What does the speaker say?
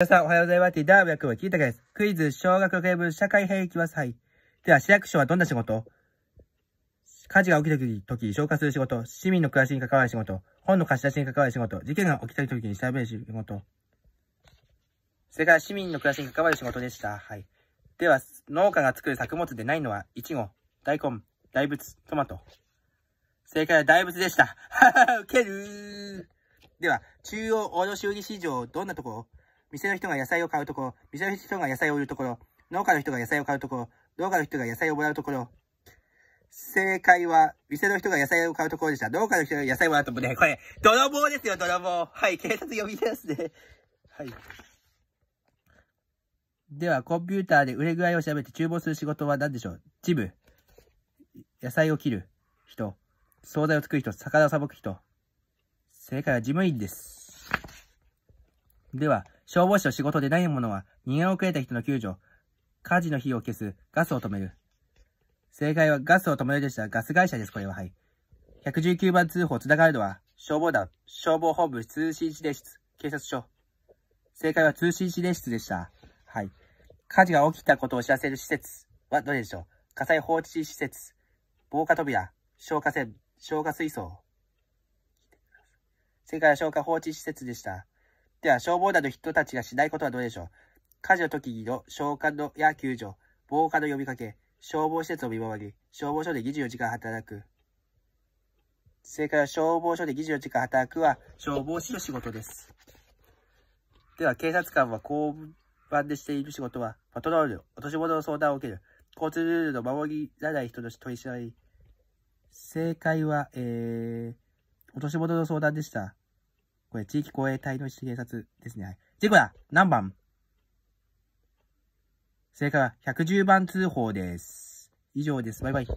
皆さん、おはようございます。ダーブ役は聞いたかです。クイズ、小学6部、社会兵器ははい。では、市役所はどんな仕事？火事が起きた時、時消火する仕事、市民の暮らしに関わる仕事、本の貸し出しに関わる仕事、事件が起きた時に調べる仕事。それから市民の暮らしに関わる仕事でした。はい。では、農家が作る作物でないのは、いちご、大根、大仏、トマト。正解は大仏でした。ははは、ウケるーでは、中央卸売市場、どんなところ？店の人が野菜を買うところ、店の人が野菜を売るところ、農家の人が野菜を買うところ、農家の人が野菜をもらうところ。正解は、店の人が野菜を買うところでした。農家の人が野菜をもらうところで、これ、泥棒ですよ、泥棒。はい、警察呼びですね。はい。では、コンピューターで売れ具合を調べて厨房する仕事は何でしょう？事務。野菜を切る人。惣菜を作る人。魚をさばく人。正解は事務員です。では、消防士の仕事でないものは、逃げ遅れた人の救助、火事の火を消す、ガスを止める。正解はガスを止めるでした。ガス会社です、これは。はい。119番通報つながるのは、消防団、消防本部、通信指令室、警察署。正解は通信指令室でした。はい。火事が起きたことを知らせる施設はどれでしょう？火災放置施設、防火扉、消火栓、消火水槽。正解は消火放置施設でした。では、消防団の人たちがしないことはどうでしょう？火事の時の消火のや救助、防火の呼びかけ、消防施設を見回り、消防署で24時間働く。正解は消防署で24時間働くは消防士の仕事です。では、警察官は交番でしている仕事は、パトロール、落とし物の相談を受ける、交通ルールの守りらない人の取り調べ。正解は、えー、落とし物の相談でした。これ、地域公営隊の警察ですね。はい。事故だ何番？正解は110番通報です。以上です。バイバイ。